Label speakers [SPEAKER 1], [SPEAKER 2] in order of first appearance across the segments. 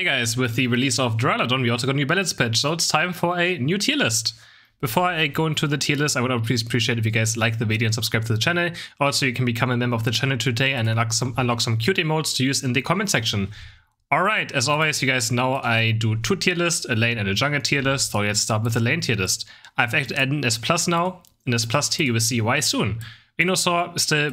[SPEAKER 1] Hey guys, with the release of Duraludon, we also got a new balance patch, so it's time for a new tier list. Before I go into the tier list, I would please appreciate if you guys like the video and subscribe to the channel. Also, you can become a member of the channel today and unlock some, unlock some cute emotes to use in the comment section. Alright, as always, you guys know I do two tier lists, a lane and a jungle tier list, so let's start with the lane tier list. I've added an S plus now. In S plus tier, you will see why soon. Venusaur is still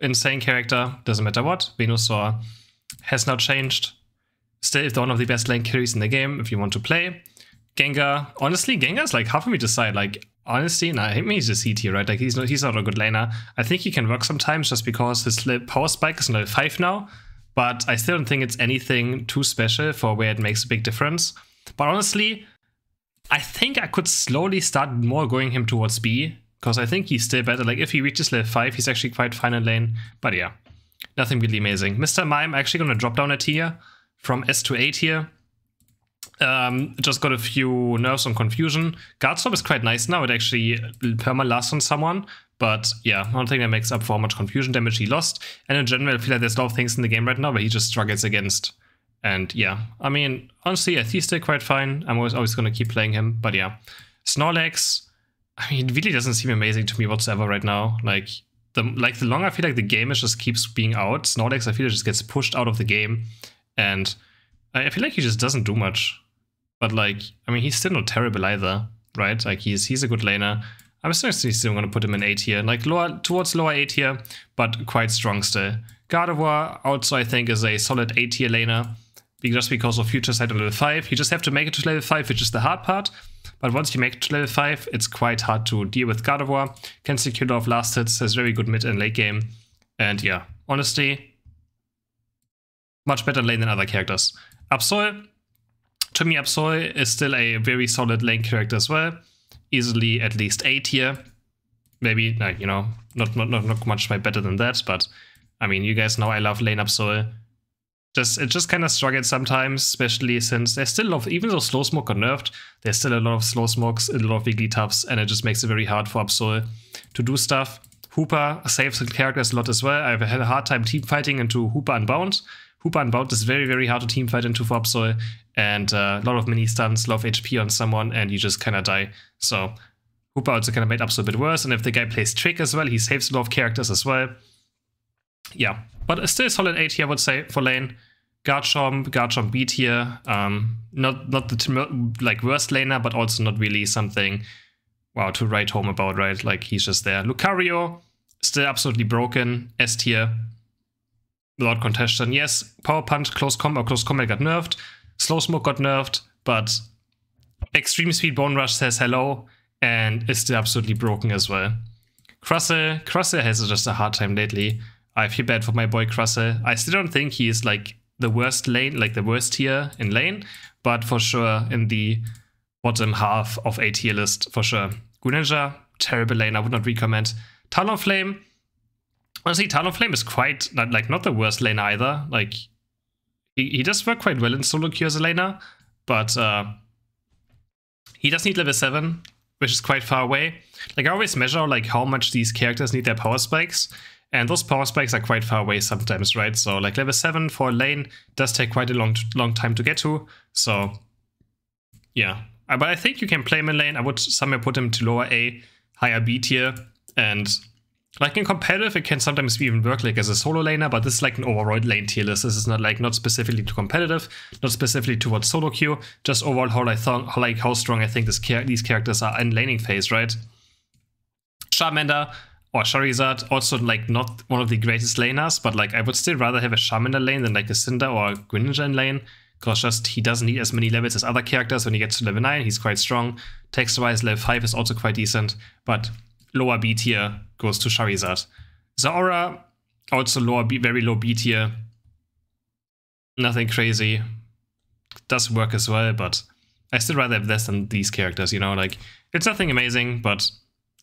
[SPEAKER 1] insane character, doesn't matter what. Venusaur has not changed. Still one of the best lane carries in the game if you want to play. Gengar, honestly, Gengar's like half of me decide. Like, honestly, nah, I mean, he's a C tier, right? Like, he's not, he's not a good laner. I think he can work sometimes just because his power spike is level 5 now. But I still don't think it's anything too special for where it makes a big difference. But honestly, I think I could slowly start more going him towards B. Because I think he's still better. Like, if he reaches level 5, he's actually quite fine in lane. But yeah, nothing really amazing. Mr. Mime actually going to drop down a tier from S to A tier. Um, just got a few nerfs on confusion. Guard Swap is quite nice now. It actually perma lasts on someone. But yeah, I don't think that makes up for how much confusion damage he lost. And in general, I feel like there's a lot of things in the game right now where he just struggles against. And yeah, I mean, honestly, I he's still quite fine. I'm always, always going to keep playing him. But yeah, Snorlax, I mean, it really doesn't seem amazing to me whatsoever right now. Like, the like the longer I feel like the game is just keeps being out, Snorlax I feel it just gets pushed out of the game. And I feel like he just doesn't do much. But like, I mean, he's still not terrible either, right? Like he's he's a good laner. I'm still still going to put him in A tier, like lower towards lower A tier, but quite strong still. Gardevoir also I think is a solid A tier laner, just because of future sight on level 5. You just have to make it to level 5, which is the hard part. But once you make it to level 5, it's quite hard to deal with Gardevoir. Can secure a lot of last hits, has very good mid and late game. And yeah, honestly, much better lane than other characters. Absol, to me, Absol is still a very solid lane character as well. Easily at least A tier. Maybe, you know, not, not, not, not much better than that, but I mean, you guys know I love lane Absol. Just, it just kind of struggles sometimes, especially since there's still a lot of, even though Slow Smoke got nerfed, there's still a lot of Slow Smokes, a lot of Wigglytuffs, and it just makes it very hard for Absol to do stuff. Hoopa saves the characters a lot as well. I've had a hard time team fighting into Hoopa Unbound. Hoopa Unbound is very, very hard to team fight into for Absol, and uh, a lot of mini stuns, a lot of HP on someone, and you just kind of die. So Hoopa also kind of made Absol a bit worse, and if the guy plays Trick as well, he saves a lot of characters as well. Yeah, but still solid 8 here, I would say, for lane. Garchomp, Garchomp B tier. Um, not not the like worst laner, but also not really something wow to write home about, right? Like he's just there. Lucario, still absolutely broken. S tier without contention. Yes, Power Punch, Close Combat, Close Combat got nerfed. Slow Smoke got nerfed, but Extreme Speed Bone Rush says hello and is still absolutely broken as well. Crustle, Crustle has just a hard time lately. I feel bad for my boy Crustle. I still don't think he is like the worst lane, like the worst tier in lane, but for sure in the bottom half of a tier list, for sure. Greninja, terrible lane, I would not recommend. Talonflame, honestly, Talonflame is quite not, like not the worst lane either. Like he, he does work quite well in solo queue as a laner, but uh, he does need level seven, which is quite far away. Like I always measure like how much these characters need their power spikes, and those power spikes are quite far away sometimes, right? So like level seven for a lane does take quite a long long time to get to. So yeah, uh, but I think you can play him in lane. I would somehow put him to lower A, higher B tier, and like in competitive, it can sometimes even work like as a solo laner, but this is like an overall lane tier list. This is not like not specifically to competitive, not specifically towards solo queue, just overall how I thought like how strong I think this char these characters are in laning phase, right? Charmander or Charizard, also like not one of the greatest laners, but like I would still rather have a Charmander lane than like a Cinder or a Greninja in lane. Because just he doesn't need as many levels as other characters. When he gets to level 9, he's quite strong. Text-wise, level 5 is also quite decent. But lower B tier goes to Charizard. Zora, also lower B, very low B tier. Nothing crazy. Does work as well, but I still rather have this than these characters, you know, like it's nothing amazing, but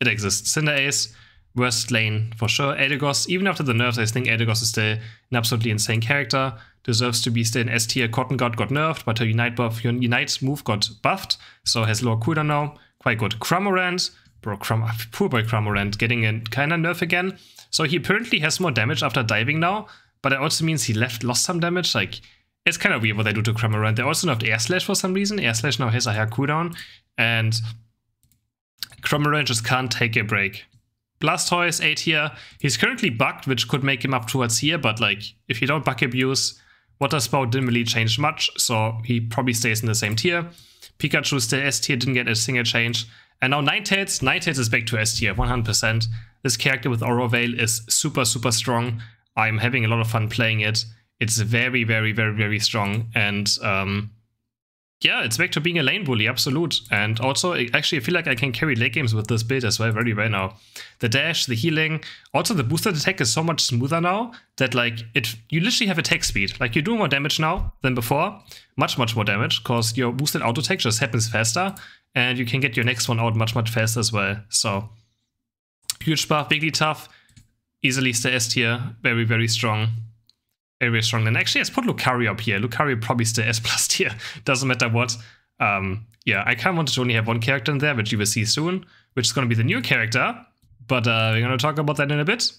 [SPEAKER 1] it exists. Cinderace, worst lane for sure. Eldegoss, even after the nerfs, I think Eldegoss is still an absolutely insane character. Deserves to be still in S tier. Cottonguard got nerfed, but her Unite buff, Unite move got buffed, so has lower cooldown now. Quite good. Cramorant, Bro, Crum poor boy Cramorant getting a kind of nerf again. So he apparently has more damage after diving now, but it also means he left lost some damage. Like, it's kind of weird what they do to Cramorant. They also nerfed Air Slash for some reason. Air Slash now has a higher cooldown, and Cramorant just can't take a break. Blastoise, 8 here. He's currently bugged, which could make him up towards here, but like, if you don't bug abuse, Water Spout didn't really change much, so he probably stays in the same tier. Pikachu still S tier, didn't get a single change. And now Ninetales, Ninetales is back to S tier, 100%. This character with Aurora Veil is super, super strong. I'm having a lot of fun playing it. It's very, very, very, very strong. And um, yeah, it's back to being a lane bully, absolute. And also, actually, I feel like I can carry late games with this build as well very well now. The dash, the healing, also the boosted attack is so much smoother now that like it, you literally have attack speed. Like you do more damage now than before, much much more damage, because your boosted auto attack just happens faster, and you can get your next one out much much faster as well. So huge buff, Wigglytuff, easily stay S tier, very very strong very, very strong. And actually, let's put Lucario up here. Lucario probably stay S plus tier. Doesn't matter what. Um, yeah, I kind of wanted to only have one character in there, which you will see soon, which is going to be the new character. But uh, we're going to talk about that in a bit.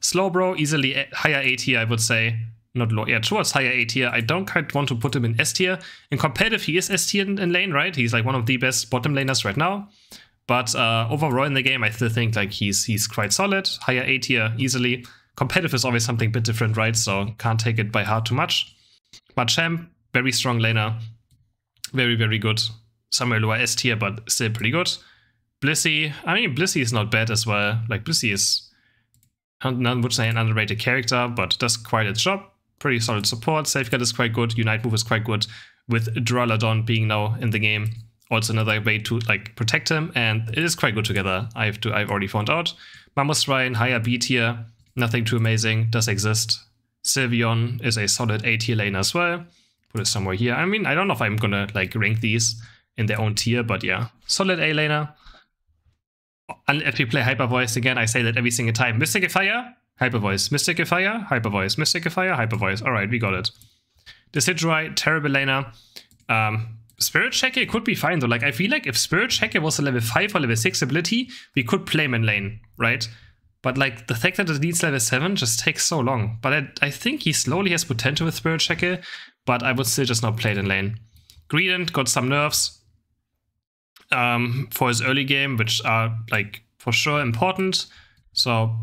[SPEAKER 1] Slowbro, easily higher A tier, I would say. Not low, yeah, towards higher A tier. I don't quite want to put him in S tier. In competitive, he is S tier in, in, lane, right? He's like one of the best bottom laners right now. But uh, overall in the game, I still think like he's he's quite solid. Higher A tier, easily competitive is always something a bit different, right? So can't take it by heart too much. Machamp, very strong laner. Very, very good. Somewhere lower S tier, but still pretty good. Blissey, I mean, Blissey is not bad as well. Like, Blissey is, none would say an underrated character, but does quite its job. Pretty solid support. Safeguard is quite good. Unite move is quite good. With Duraludon being now in the game, also another way to like protect him, and it is quite good together. I've to I've already found out. Mamoswine, higher B tier, Nothing too amazing, does exist. Sylveon is a solid A tier lane as well. Put it somewhere here. I mean, I don't know if I'm gonna like rank these in their own tier, but yeah. Solid A laner. And if we play Hyper Voice again, I say that every single time. Mystic Fire, Hyper Voice. Mystic Fire, Hyper Voice. Mystic Fire, Hyper Voice. Alright, we got it. Decidueye, terrible laner. Um, Spirit Shackle could be fine though. Like, I feel like if Spirit Shackle was a level 5 or level 6 ability, we could play him in lane, right? But like the fact that it needs level 7 just takes so long. But I, I think he slowly has potential with Spirit Shackle, but I would still just not play it in lane. Greedent got some nerfs um, for his early game, which are like for sure important. So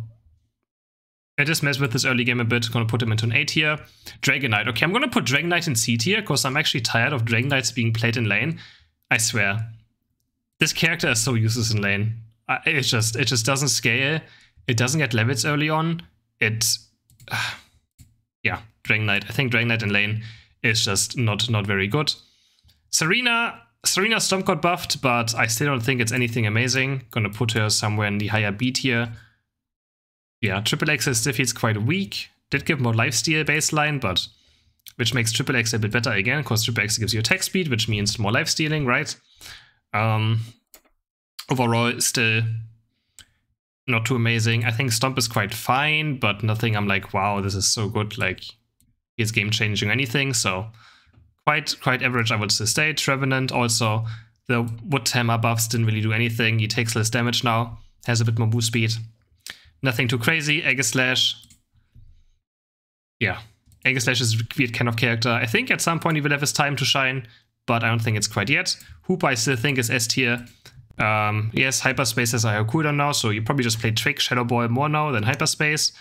[SPEAKER 1] I just mess with this early game a bit. Gonna put him into an A tier. Dragonite. Okay, I'm gonna put Dragonite in C tier because I'm actually tired of Dragonites being played in lane. I swear. This character is so useless in lane. It just it just doesn't scale. It doesn't get levels early on. It, uh, yeah, Dragonite. I think Dragonite in lane is just not not very good. Serena, Tsareena Stomp got buffed, but I still don't think it's anything amazing. Gonna put her somewhere in the higher B tier. Yeah, Triple Axel's defeat's quite weak. Did give more lifesteal baseline, but which makes Triple Axel a bit better again, because Triple Axel gives you attack speed, which means more lifestealing, right? Um, overall, still not too amazing. I think Stomp is quite fine, but nothing I'm like, wow, this is so good. Like, he's game changing anything. So quite quite average, I would say. Trevenant also, the Wood Hammer buffs didn't really do anything. He takes less damage now, has a bit more boost speed. Nothing too crazy. Aegislash. Yeah. Aegislash is a weird kind of character. I think at some point he will have his time to shine, but I don't think it's quite yet. Hoopa I still think is S tier. Um, yes, Hyperspace has a higher cooldown now, so you probably just play Trick Shadow Ball more now than Hyperspace.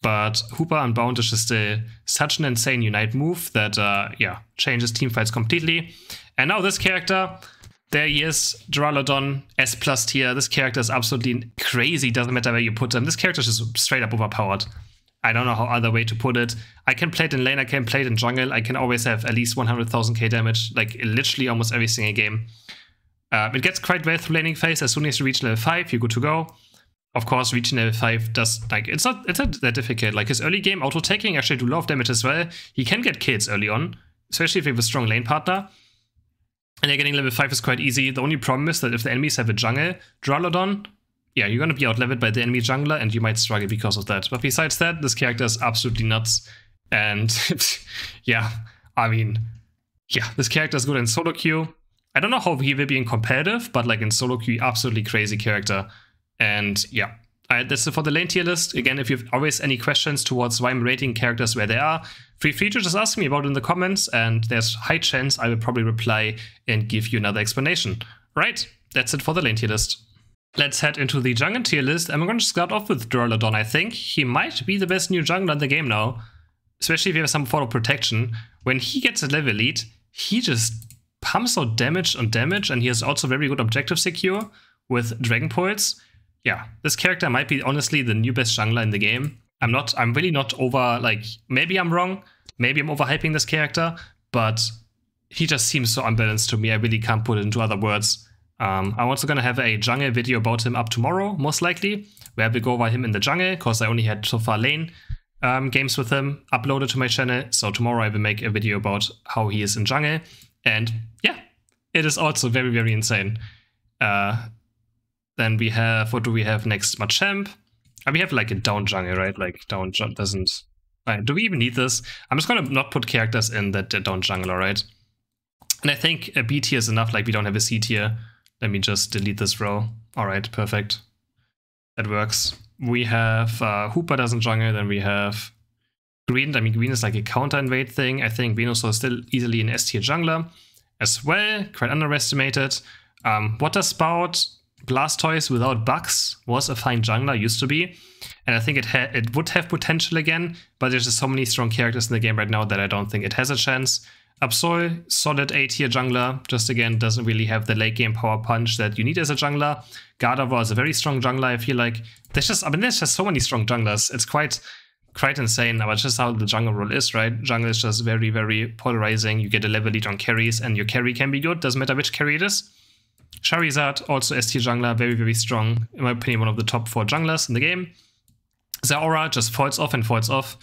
[SPEAKER 1] But Hoopa Unbound is just a, such an insane Unite move that, uh, yeah, changes team fights completely. And now this character, there he is, Duraludon, S plus tier. This character is absolutely crazy, doesn't matter where you put him. This character is just straight up overpowered. I don't know how other way to put it. I can play it in lane, I can play it in jungle, I can always have at least 100,000k damage, like literally almost every single game. Uh, it gets quite well through laning phase. As soon as you reach level 5, you're good to go. Of course, reaching level 5 does, like, it's not, it's not that difficult. Like, his early game auto-taking actually do a lot of damage as well. He can get kills early on, especially if you have a strong lane partner. And yeah, getting level 5 is quite easy. The only problem is that if the enemies have a jungle, Duraludon, yeah, you're gonna be outleveled by the enemy jungler and you might struggle because of that. But besides that, this character is absolutely nuts. And yeah, I mean, yeah, this character is good in solo queue. I don't know how he will be in competitive, but like in solo queue, absolutely crazy character. And yeah, that's for the lane tier list. Again, if you have always any questions towards why I'm rating characters where they are, feel free to just ask me about it in the comments, and there's high chance I will probably reply and give you another explanation. Right, that's it for the lane tier list. Let's head into the jungle tier list, and we're going to start off with Duraludon, I think. He might be the best new jungler in the game now, especially if you have some form of protection. When he gets a level lead, he just pumps out damage on damage, and he has also very good objective secure with Dragon Pulse yeah, this character might be honestly the new best jungler in the game. I'm not, I'm really not over, like, maybe I'm wrong, maybe I'm overhyping this character, but he just seems so unbalanced to me. I really can't put it into other words. Um, I'm also gonna have a jungle video about him up tomorrow, most likely, where we go over him in the jungle, because I only had so far lane um, games with him uploaded to my channel. So tomorrow I will make a video about how he is in jungle. And yeah, it is also very, very insane. Uh, then we have, what do we have next? Machamp. We have like a down jungle, right? Like down doesn't, right, do we even need this? I'm just gonna not put characters in that, down jungle, alright? And I think a B tier is enough, like we don't have a C tier. Let me just delete this row. Alright, perfect. That works. We have uh, Hoopa doesn't jungle, then we have Green. I mean, Green is like a counter invade thing. I think Venusaur is still easily an S tier jungler as well, quite underestimated. Um, Water Spout Blastoise without bugs was a fine jungler, used to be. And I think it it would have potential again, but there's just so many strong characters in the game right now that I don't think it has a chance. Absol, solid A tier jungler, just again doesn't really have the late game power punch that you need as a jungler. Gardevoir is a very strong jungler, I feel like. There's just, I mean, there's just so many strong junglers. It's quite, quite insane, but just how the jungle role is, right? Jungle is just very, very polarizing. You get a level lead on carries, and your carry can be good, doesn't matter which carry it is. Charizard, also S tier jungler, very, very strong. In my opinion, one of the top four junglers in the game. Zeraora just falls off and falls off.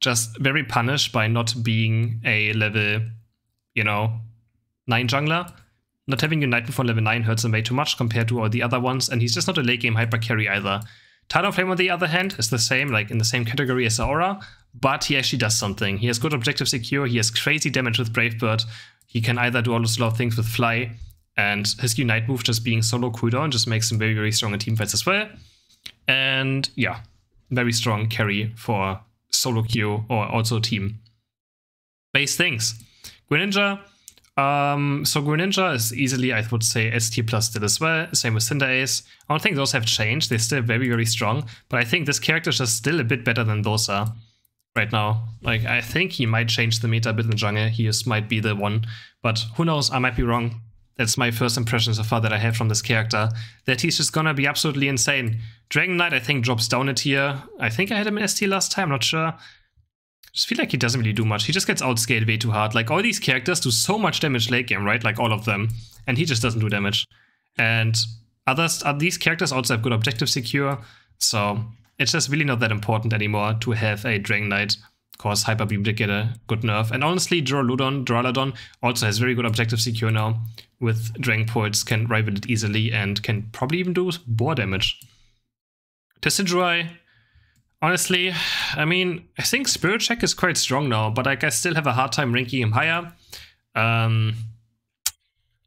[SPEAKER 1] Just very punished by not being a level, you know, 9 jungler. Not having Unite for level 9 hurts him way too much compared to all the other ones, and he's just not a late game hyper carry either. Talonflame, on the other hand, is the same, like in the same category as Zeraora, but he actually does something. He has good objective secure, he has crazy damage with Brave Bird, he can either do all those lot of things with Fly, and his Unite move just being solo cooldown just makes him very, very strong in team fights as well. And yeah, very strong carry for solo queue or also team. Base things. Greninja. Um, so Greninja is easily, I would say, S tier plus still as well. Same with Cinderace. I don't think those have changed. They're still very, very strong. But I think this character is just still a bit better than those are right now. Like, I think he might change the meta a bit in jungle. He just might be the one. But who knows? I might be wrong that's my first impression so far that I have from this character, that he's just gonna be absolutely insane. Dragonite, I think, drops down a tier. I think I had him in ST last time, not sure. Just feel like he doesn't really do much. He just gets outscaled way too hard. Like, all these characters do so much damage late game, right? Like, all of them. And he just doesn't do damage. And others, uh, these characters also have good objective secure, so it's just really not that important anymore to have a Dragonite course, Hyper Beam did get a good nerf. And honestly, Duraludon, Duraludon also has very good objective secure now. With Dragon can rival it easily and can probably even do more damage. Decidueye, honestly, I mean, I think Spirit Shackle is quite strong now, but like, I still have a hard time ranking him higher. Um,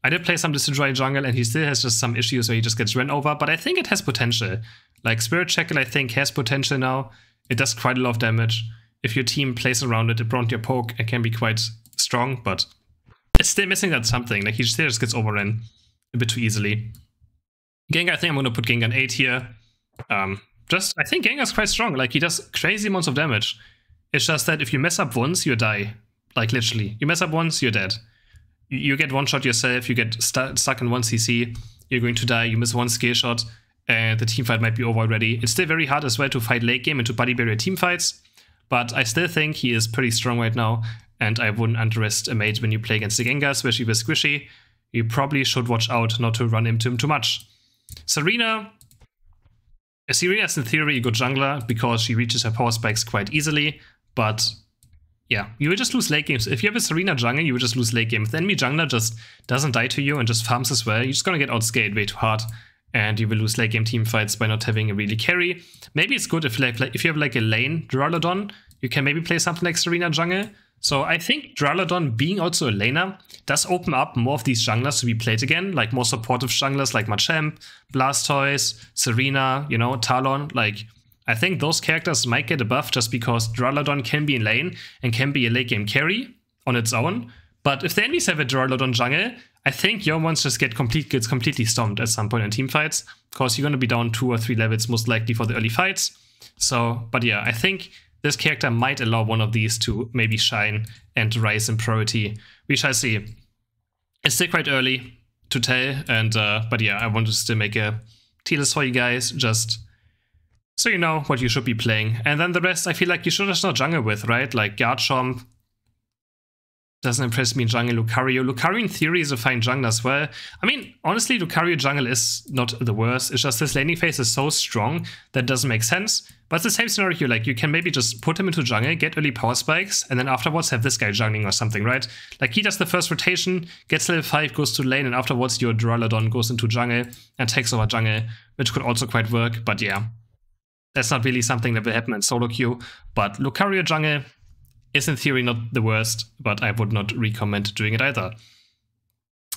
[SPEAKER 1] I did play some Decidueye jungle and he still has just some issues where he just gets run over, but I think it has potential. Like Spirit Shackle, I think, has potential now. It does quite a lot of damage if your team plays around it, it your poke, it can be quite strong, but it's still missing that something. Like he still just gets overrun a bit too easily. Gengar, I think I'm gonna put Gengar 8 here. Um, just, I think Gengar's quite strong. Like he does crazy amounts of damage. It's just that if you mess up once, you die. Like literally. You mess up once, you're dead. You, get one shot yourself, you get stu stuck in one CC, you're going to die, you miss one skill shot, and the team fight might be over already. It's still very hard as well to fight late game and to buddy barrier team fights. But I still think he is pretty strong right now, and I wouldn't underestimate when you play against the Gengar, especially with Squishy. You probably should watch out not to run into him too much. Tsareena. Tsareena is in theory a good jungler because she reaches her power spikes quite easily, but yeah, you will just lose late games. If you have a Tsareena jungle, you will just lose late game. If the enemy jungler just doesn't die to you and just farms as well, you're just gonna get outscaled way too hard and you will lose late game team fights by not having a really carry. Maybe it's good if like, if you have like a lane Duraludon, you can maybe play something like Tsareena Jungle, So I think Duraludon being also a laner does open up more of these junglers to be played again, like more supportive junglers like Machamp, Blastoise, Tsareena, you know, Talon. Like, I think those characters might get a buff just because Duraludon can be in lane and can be a late game carry on its own. But if the enemies have a Duraludon jungle, I think your monsters get complete gets completely stomped at some point in team fights. Of course, you're gonna be down two or three levels most likely for the early fights. So, but yeah, I think this character might allow one of these to maybe shine and rise in priority. We shall see. It's still quite early to tell, and uh, but yeah, I wanted to still make a tier list for you guys, just so you know what you should be playing. And then the rest, I feel like you should just not jungle with, right? Like Garchomp, doesn't impress me in jungle. Lucario. Lucario in theory is a fine jungle as well. I mean, honestly, Lucario jungle is not the worst. It's just this laning phase is so strong that doesn't make sense. But it's the same scenario Like, you can maybe just put him into jungle, get early power spikes, and then afterwards have this guy jungling or something, right? Like, he does the first rotation, gets level 5, goes to lane, and afterwards your Duraludon goes into jungle and takes over jungle, which could also quite work. But yeah, that's not really something that will happen in solo queue. But Lucario jungle, is in theory not the worst, but I would not recommend doing it either.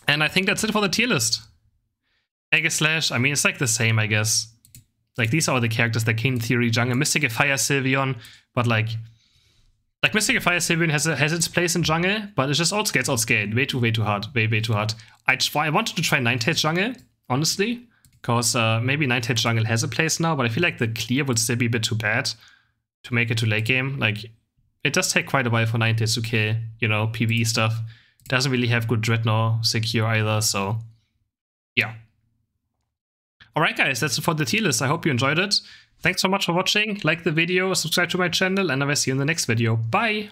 [SPEAKER 1] And I think that's it for the tier list. Aegislash, I mean, it's like the same, I guess. Like, these are the characters that came in theory, jungle. Mystic Fire Sylveon, but like... Like, Mystic Fire Sylveon has, a, has its place in jungle, but it just gets outscaled. Way too, way too hard. Way, way too hard. I, try, I wanted to try Ninetales jungle, honestly. Because uh, maybe Ninetales jungle has a place now, but I feel like the clear would still be a bit too bad to make it to late game. Like, it does take quite a while for Ninetales to kill, you know, PvE stuff. Doesn't really have good Drednaw secure either, so yeah. Alright guys, that's it for the tier list. I hope you enjoyed it. Thanks so much for watching. Like the video, subscribe to my channel, and I will see you in the next video. Bye!